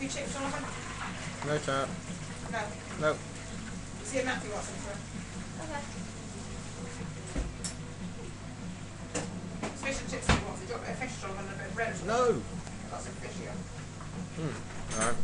few chips, Jonathan? No chap. No. No. See a Matthew Watson for Okay. fish and chips if you want. Do you want a bit of fish, Jonathan, and a bit of bread? No. Got some fish here. Hmm. Alright.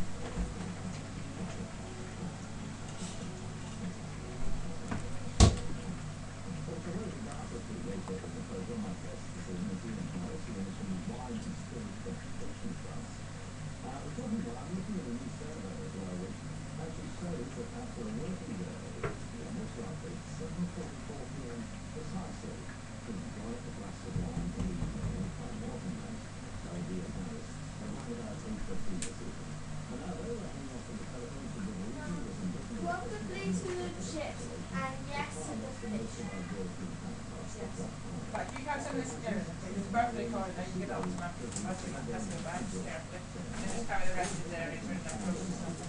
The please to the chips and yes to the fish. Right, you can send this to Jerry. It's a birthday card, then you get on to the just carefully. And just carry the rest written down close and stuff.